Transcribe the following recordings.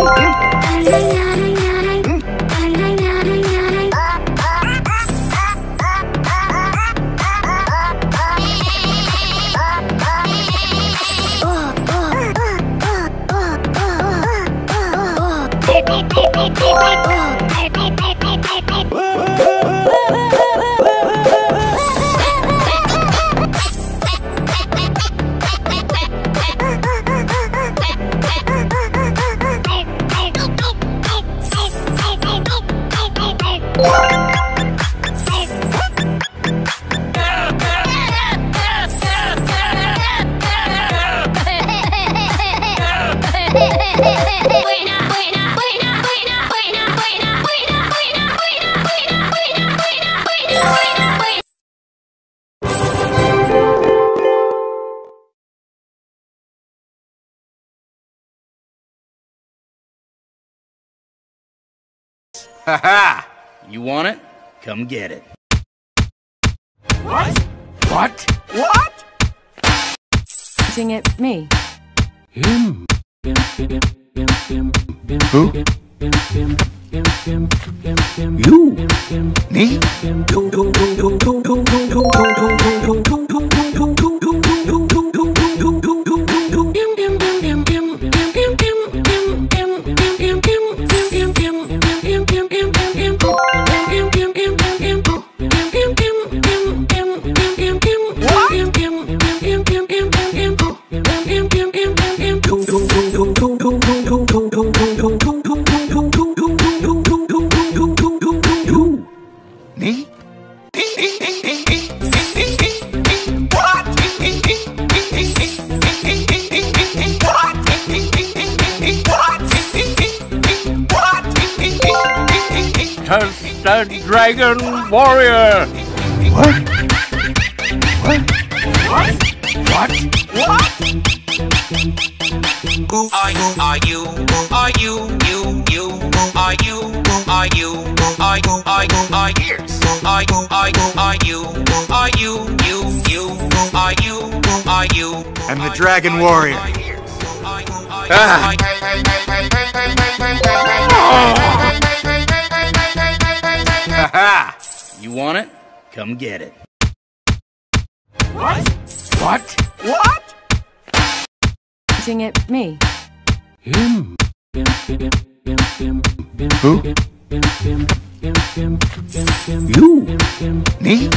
Oh, Ha ha! You want it? Come get it. What? What? What? Sing it me. Him. Who? You? Me? The Dragon Warrior. What? What? What? What? Are you? Are you? Are you? You? You? Are you? Are you? Are you? Are you? Are you? Are you? Are you? Are you? Are you? You? You? Are you? Are you? I'm the Dragon Warrior. Ah. Ha ha! You want it? Come get it. What? What? What? It me. Him. Who? You. Me?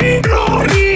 Glory.